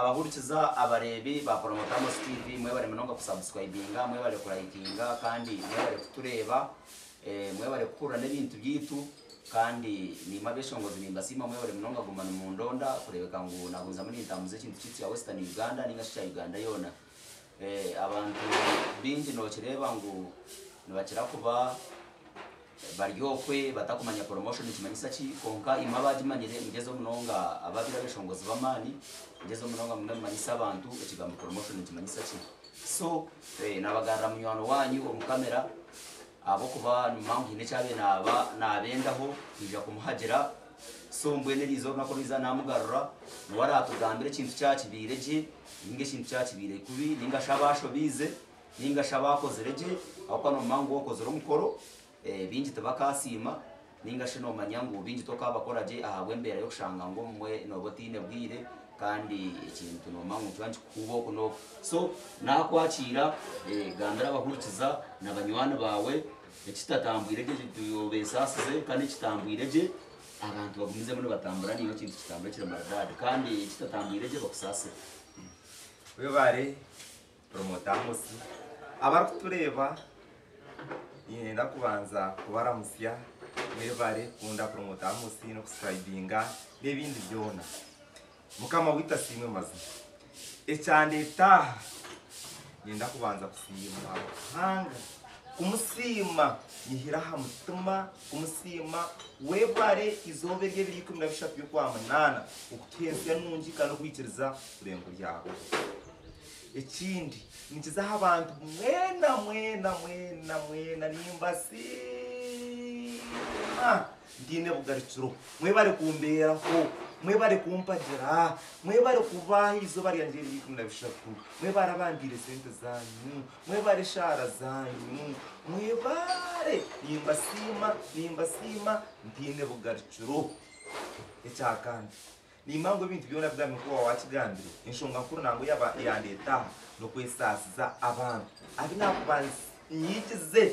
abahurikiza abarebi ba Promotamos TV mwe bari munonga kusubscribinga mwe bari kurayikinga kandi mwe bari kutureba eh, mwe bari kukura n'ibintu byitu kandi nima beshongozi nimba sima mwe bari munonga gumana mu ndonda kurebeka ngo nagunza muri intamuze kintu cyitwa Western Uganda ninga sha Uganda yona. Eh, abantu bingi nokireba ngo nibakira kuba baryohwe batakumanya promotion kimanyisa ki konka ima bagimanyire ngeze munonga ababira abeshongozi b'amaani ngeze munonga mwe mumanyisa abantu ekigambo promotion kimanyisa ki so eh, nabagarra munywano wanyu omukamera abokuba nimumangu hiine ekyabe naabendaho nija kumuhagira so mbwene riiza orunaku rwiza namugarura niwe aratugambira ekintu kyakibiire gye ninga ekintu kyakibiire kubi ningashi abashobiize ningashi abakozire gye ahokuba nomumangu okozire omukoro eh, bingi tibakasima ninga shi nomanya ngu bingi tokabakora gye ahabwe embera yokushanga ngo mwe nobo tine bwire kandi ekintu nomangu kiba nkikuba oku n'oku so nakwakira eh, gambira abahurikiza na banywani bawe ekitatambwire gye tuyobesasize kandi ekitambwire gye abantu bagumize muno batambura niyo kintu kitambure kiri maradadi kandi ekitatambwire gye bakusasire webare promotamusi abari kutureba yenda kubanza kubaramusya webare kunda promotamusi no kusubscribinga n'ebindi byona. Mukama wita simwe mazima. Ekyandetaha yenda kubanza kusiima ruhanga kumusima. Yihiraha mutima kumusima. Webare izobe rye biri ikumi na bishatu byo kwa munana. Ukutensya nungi kandi okwikiriza kurengo ryawe ekindi. Nikizaho abantu mwena mwena mwena mwena nimbasima ndine bugarukiro mwe bari kumberaho mwe bari kumpagira mwe bari kubaha izuba ryanjye ry'ikumi na bishatu. Mwe barabambire sente zanyu mwe bari shara zanyu. Mwe bare nimbasima nimbasima ndine bugarukiro ekyakandi nimango ebintu byona bwami kuba wakigambire enshonga nkuru yaba yandetaha nokwesasiza abantu. Abi nakubanyigize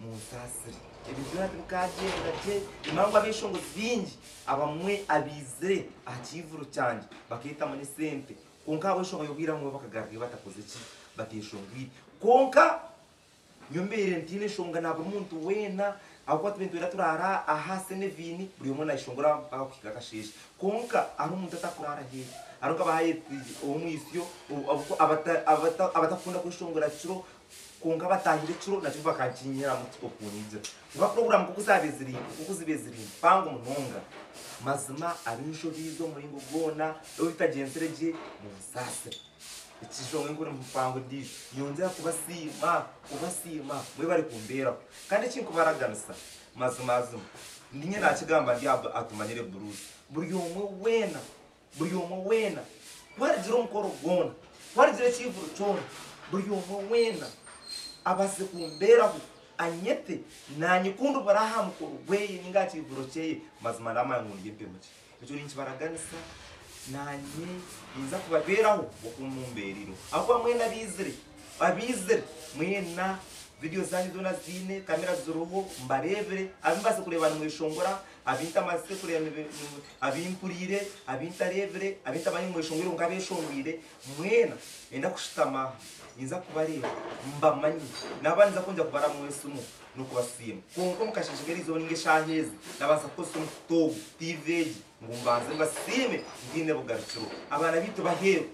munsasire ebintu byona tibikagenda gye imango abeshongo bingi abamwe abizire aha kivuro cyanjye bakitamu n'esente konka abo eshonga yobwiramu bakagaragaye batakoze ki? Bateshongwire konka nyombere ntine eshonga na buri muntu wena akwati bintu bira turara ahase nevini buri umwe nayishongora akukika akasheshe konka ari umuntu atakurara hehe aruka bahaye omwisyo abatakunda kwishongora kiro konka batahire kiro nakyo bakakinyira mu kiko kunyigira kuba program kuko zabeziri kuko zibeziri pango munonga mazima abinsho bizo muringo gona do bitagensere je mu sase chisvomwe nguri mupango ndizvo. Yonzera kuvasima kuvasima mwe vari kumbera kandi chinkuvaraganisa mazumazuma ndinyena achigamba ndi agumanire brusi buri omwe wena buri omwe wena kwaridzire omukoro gona kwaridzire chivuro chona. Buri omwe wena abasi kumberaku anyete nanyikundu baraha mukoro gweye ninga chivuro cheye mazima ndamang'uni yempemuchi echo ninchivaraganisa nanye niza kubaberaho okumumberiro ahubwo mwena bizire abizire mwena video zanyu zona zine kamera zuruho mbarebere. Abimbaze kurebana mwishongora abinta amase kureba abimpurire abintarebere abinta bani mwishongore ngo abeshongwire mwena enda kushitama. Niza kubareba. Mbamanyi nabandi kunja kubara mwese umu nukubasima konko mukashishigarizo ninge shahezi. Nabaza kose umutogo tiveji ngo mbanze mbasime ndine bugarukiro abana bitu baheru.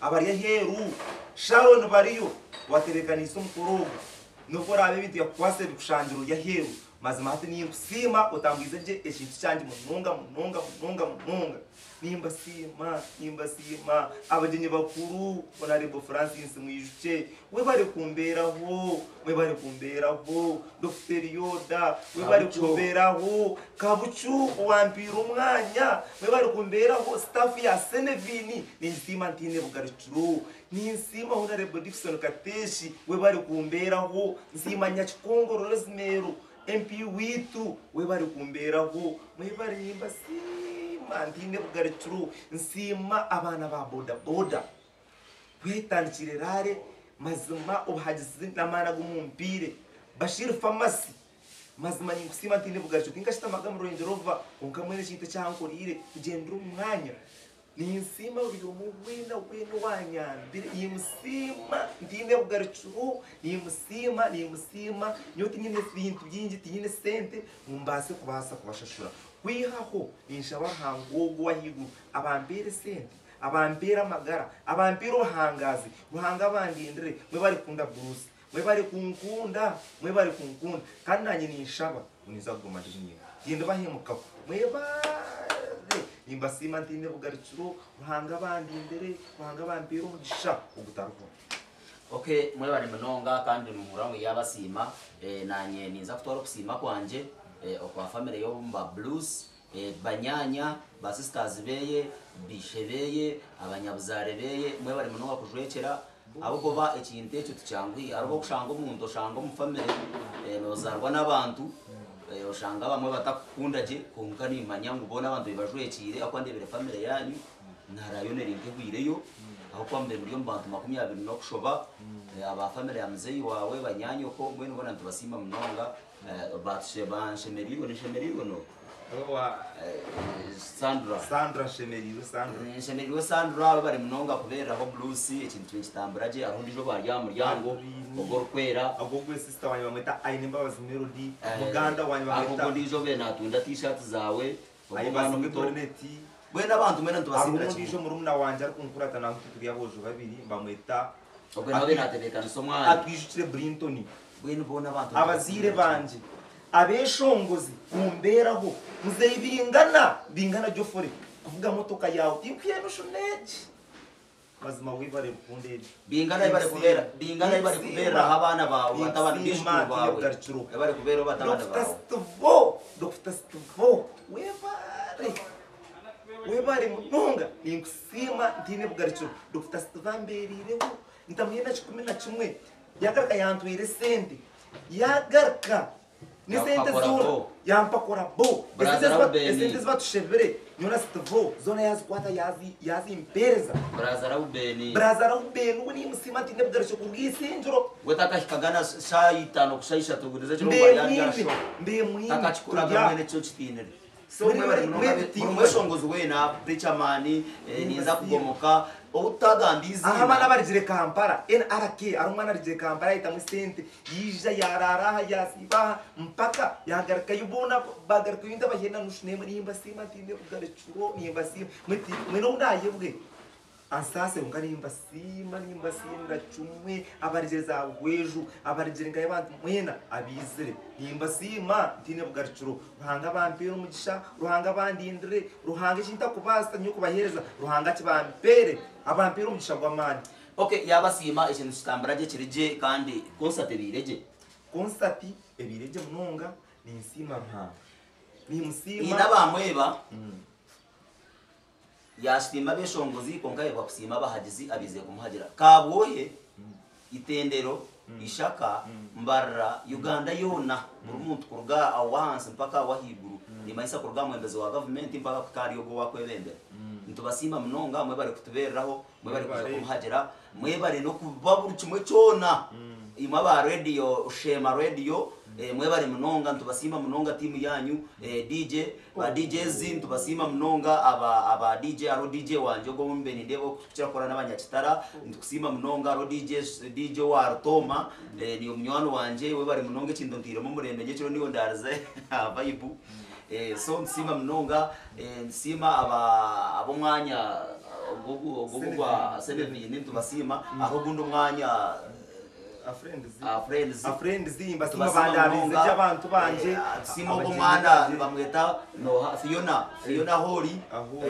Abariya heru sharon bariyo. Waterekanisa umukorogo nuko rabe bintu yakwase bikushangira ya heru mazima hati niyo kusima utambwize je ekintu cyanjye mununga mununga mununga mununga. Nimba sima nimba sima abagenyi bakuru honorable francis mwijuke we bari kumberaho we bari kumberaho. Dr. Yoda we bari kumberaho. Kabucu wampira umwanya we bari kumberaho. Staff ya senevini ni nsima ntine bugarukiro ni nsima honorable dixon kateshi we bari kumberaho. Nsima nyakikongoro rosemero mp witu we bari kumberaho mwe bari nimba sima ntine bugarukiro nsima abana ba boda boda. Wetandikire rare mazima ubuhagizi n'amana g'umumpire bashir famasi mazima ninkusima ntine bugarukiro tinkashita amagambo Range Rover konka mwene kintu cyankorire kugendera umwanya ninsima uliumu wina wina wanyambire iyi musima ndine bugaricuru iyi musima ni musima niyo tinyine bintu byingi tinyine sente mumbase kubasa kubashashura. Kwihaho ninshaba hangogo wahiguru abambere sente abambere amagara abambere ubuhangazi. Ruhanga bandindire mwe bari kunda bruce mwe bari kunkunda mwe bari kunkunda. Kandi nanjye ninshaba uniza kuguma ndinye genda bahemukaho mwe bare nimba sima ntinde bugaricuru ruhanga bandindire ruhanga bambere umugisha ugutaruko okay mwe bari munonga kandi muhuramu yabasima eh, nanye ninza kutwara okusima kwanje eh, okwa family yo mba blues eh, banyanya ba sisters beye bishe beye abanyabuzare beye mwe bari munonga kujwekera abo goba ekintu ekyo tukyangwi ari bo kushanga omuntu oshanga omu family eh, nozarwa n'abantu eh, oshanga bamwe batakukunda gye konka nimanya ngu bona abantu bebajwekire akuba ndebere family yanyu narayo nerinkehwireyo aho kuba mbere muri mu bantu makumyabiri no kushoba eh, aba family ya mzeyi wawe banyanyoko mbwenu bona ntubasima munonga eh, batushe banshemerirwe nishemerirwe no. Eh, Sandra. Sandra shemeriro sandra. Nshemerirwe Sandra abe bari munonga kubera aho blues ikintu kitambura gye aho ndijo bari ya muryango Agurini. ubwo rukwera agogwe sister wanyu bamwita aine mbabazi melody eh, muganda wanyu aho bamwita ubwo ndijo be natunda t-shirt zawe ubwo aine bano bazinge muto dorneti bwena abantu mwena ntubasimbira aho ndijo kimwe murumuna wanje ariko nkurata naho tuturi abojo babiri bamwita ubwo nawe natebekana somwana atwijukire brinton bwenu bona abantu abazire banje abeshongozi mumberaho muzeyi bingana bingana jofore kuvuga motoka yawe tikwiye nushuneki mazima wibare rukunderi bingana bari kubera bingana bari kubera abana bawe batabana bishukuru bawe. bari kubera batabana bawe. Stivo Dr. Stivo webare. Webare munonga ninkusima ndine bugariciro Dr. Na kikumi na kimwe yagaruka yantwire sente yagaruka nesente zona. yampakora bo. Esente zivatushevere nyona sitivo zona yazikwata yazimpereza braza raubeni braza raubeni unimusima tine bugarisho kurwisenjero wetakashikagana shaitano kushaisha tugunezachirombaaasho ndemwinitakachikuragaene cho chitinere so mweshongozi wena preacher mani eh, ninza kugomoka utagambizi aha abana barigire kampala. Nrk ari umwana arigire kampala ahitamo sente yija yararaha yasibaha mpaka yagaruka yubona bagaruka yunda bahena nushunemu nimba sima tinde kugarecuro nimba sima. Mwiti mwino undayebwe ansase unga nimba sima nimba sima chumwe abarigire za weju abarigire ngaye bantu mwena abizire. Nimba sima tinde kugarecuro ruhanga bampere umugisha ruhanga bandindire ruhanga ikinta kubasa nyo kubahereza ruhanga kibampere abampere umugisha gw'amani okay yabasima ikintu kitambura gye kirije kandi concert birege konsati ebireje munonga ninsima mpanga nimusima ina bamweba Mm. Yashima beshongozi konka yebwa kusima bahagizi abize kumuhagira. Kabwoye itendero ishaka mbarra uganda yona. Buri muntu kuruga awahansi mpaka awahiguru nimaisa kuruga mwembezi wa gavumenti mpaka kukari yogo wakwebembera ntubasima munonga mwe bari kutubereraho mwe bari Mwebare. kumuhagira mwe bari no kuba buri kimwe cyona imwe ba radio shema radio mwe bari munonga ntubasima munonga timu yanyu. Eh, DJ ba DJs ntubasima munonga aba aba DJ aro DJ wanje go mbe ni ndebo kucyakora n'abanyakitara ntukusima munonga aro DJ DJ wa Rutoma. Eh, ni umnywano wanje we bari munonga ikindo ntiremo murembe nyekiro niyo ndarize vibe. Eh, so nsima munonga eh, nsima aba abo mwanya ogugu ogugu gwa Senevini ntubasima aho gundi umwanya afurende zimba sima bandabizi abantu banje. Eh, ah, sima bomwana bamweta noha fiona eh, fiona holi.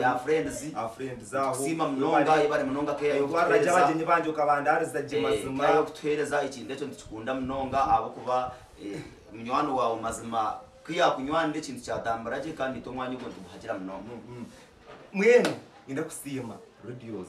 ya eh, friends afurende zaho sima mnonga ibare mnonga ke ayo kwaraja bagenye banje ukabandariza je mazima yo kutwereza iki ndecho ndikunda mnonga mm-hmm. abo kuba munywano wawe mazima kiya kunywana ndekintu cyadambaraje kandi tomwanya ugo nduhagira mnonga mm-hmm. mwene ndakusima radios.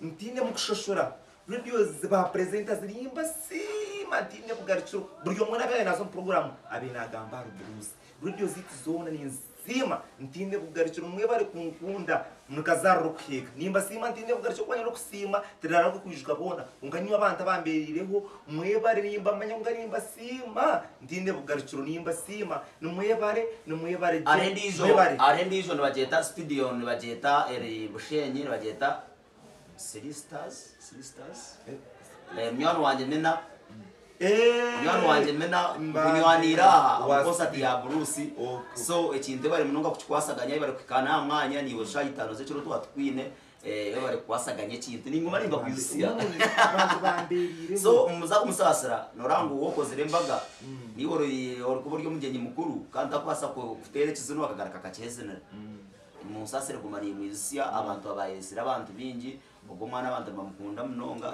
Ntinde mukushoshora. Radios ba presenta zirimba sima ntinde kugariciro buri umwe nabe na zo program abe nagamba blues radios itizona ni sima ntinde kugarukira umwe bari kunkunda mukazarukeka nimba sima ntinde kugarukira kwanya no kusima tirara kukwijika bona unganywa abantu bamberireho mwebare nimba manya unga nimba sima. Ntinde kugarukira nimba sima. Nimwebare nimwebare je, are ndijo mwebare. are ndijo nibageta studio nibageta eri bushenyi nibageta sisters sisters eh mwana wanje nena Eh, mwana wanje mena kunywanira concert ya Okay. so ekintu bari munonga kukikwasaganya bari kwikana mwanya ni we shayitano zekiro twatwine eh bari kwasaganya ekintu ninguma nimba kuyusiya so umuza kumusasira norangu wokozere embaga ni we ori ori ku buryo mugenyi mukuru. Kandi akwasa kutere kizuno akagaraka kachezenera musasire kumari mwizisiya abantu abayesira abantu bingi ubwo mwana abantu bamukunda munonga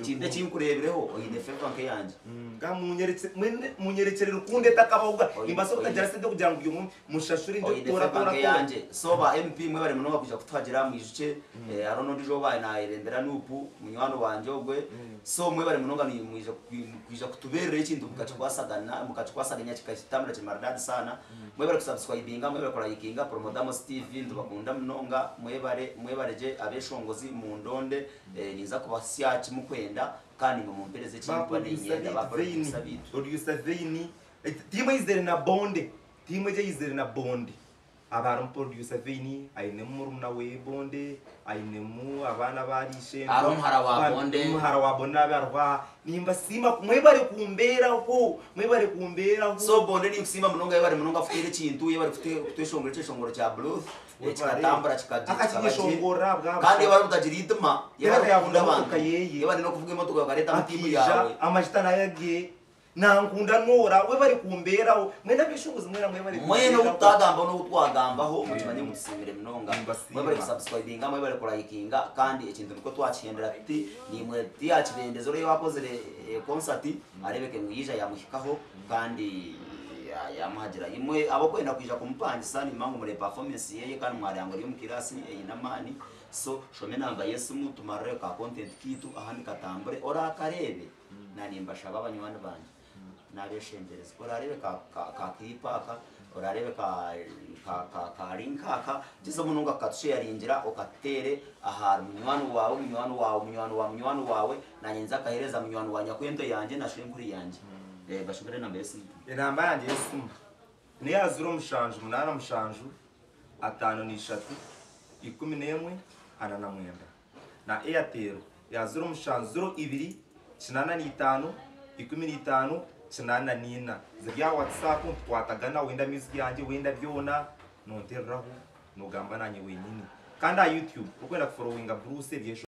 ikintu urukundo. kinkurebereho oyine favor nke yanje nga munyeretse mwene munyerekere rukunde oyi- kagera sente kugira ngo uyu mu- mushashuri nje tora tora nke tora yanje so ba mp mwe bari munonga kuja kutwagira mwijuke eh arono ndijo baye na irendera nupu munywano wanje ogwe so mwe bari munonga ni mwija kwija kutuberera ikintu mukachikwasagana mukachikwasaganya kikashitambira chimaridadi sana. Mwe bari kusubscribinga mwe bari kurayikinga promodamos tv ndubakunda munonga. Mwe bare mwe bareje abeshongozi mu ndonde eh, niza kubasya kimukwenda kandi ngo mumpereze kimpa n'imyenda baproducer bitu producer veini timu yizere na bonde. Timu je yizere na bonde. Abantu producer veini aine murumuna we bonde aine mu abana barishe Ari umuhara wa Bonde. umuhara wa bonde abarwa nimba sima mwe bari kumberaho mwe bari kumberaho. So bonde ni kusimba munonga yebari munonga afutire kintu yebari fute kuteshongora cyeshongoro cya bluth kikatambura bwa kandi yebari kutagira iduma yebari Yebari kukunda yavuga abantu yeye. yebari no kuvuga imodoka yakareta mutimu yawe amajita nayage nankunda nora we bari kumberaho mwena bishunguzi mwena mwe bari mwene utagamba no utwagambaho mukimanye mutusimire munonga Nimba mwe bari kusubscribinga mwe bari kurayikinga kandi ikintu niko twakiyendera tuti nimwe tiyakibendeza rero wakozere eh, concert arebeke mwija yamuhikaho kandi ya- yamuhagira imwe abo kwenda kwija kumupangisa ni mangu muri performance yeye kandi mwarango yo mukirasi eyinamani so shome nanga yesu mutumarire ka content kitu ahandi katambure. Ora akarebe. Nanimba shaba abanywani banje. Nabeshendereza. Urarebe ka ka- ka kipaka urarebe ka ka ka ka rinkaka jizo mununga katusharingira ukatere ahantu munywani wawe munywani wawe munywani wawe munywani wawe. Nanyenza akahereza munywani wa nyakwento yanje na shenkuri yanje. eh bashobore na mbese? Inamba yanjye y'isimu niya ziro mushanju umunani mushanju atanu n'ishatu ikumi n'imwe ana na mwenda. Na airtel ya ziro mushanju ziro ibiri kinana n'itanu ikumi n'itanu kinana n'ina. Zirya whatsapp twatagana wenda music yanjye wenda byona nontereraho nugamba nanye wenyine. Kandi a youtube ukwenda kuforowinga bruce byesho